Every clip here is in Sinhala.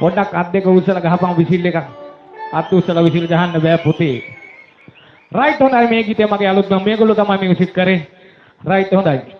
පොඩ්ඩක් අත් දෙක උස්සලා ගහපන් විසිල් එකක්. අත් උස්සලා විසිල් ගහන්න බෑ පුතේ. රයිට් හොඳයි මේ ගීතය මගේ අලුත්ම මේගොල්ලෝ තමයි මියුසික් කරේ. රයිට් හොඳයි.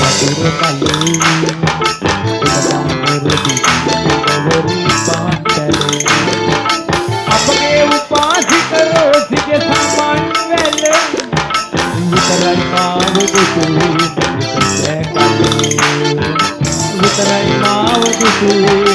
කාහට පවසන්ද කියා නින්දේ දුක කාහට පවසන්ද කියා ජීවිත නිවාසේ දුලි වතුර කලේ උදකාමරදි වරි පාන්තරේ අපගේ උපාසික රෝසික සමන් වැල විතරයි මාව දුටුවේ මනුස්සය කලේ විතරයි මාව දුටුවේ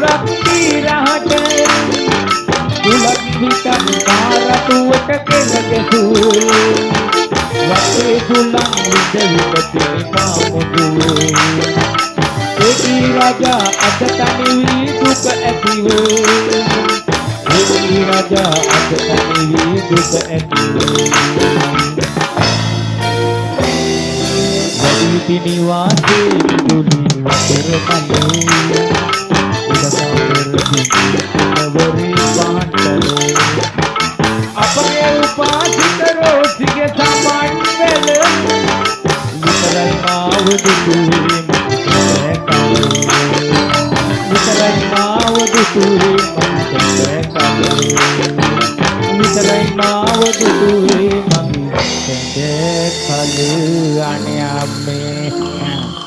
උගුරක් තීරහට දුලක් පිටක් කාරතුවට කෙලගෙසු වටේ දුලන් විද විපතේ පාමුදු ඒකී රාජා අද තනිවි දුක ඇතිවේ ඒකී රාජා අද තනිවි දුක ඇතිවේ වැඩිහිටි නිවාසේ දුලි වතර කලේ नवरी पाठ करो अपने उपास करो सिगे सामान वितरण माव दूरी वितरण माव दूरी वितरण माव दूरी मंग खाली आने आप में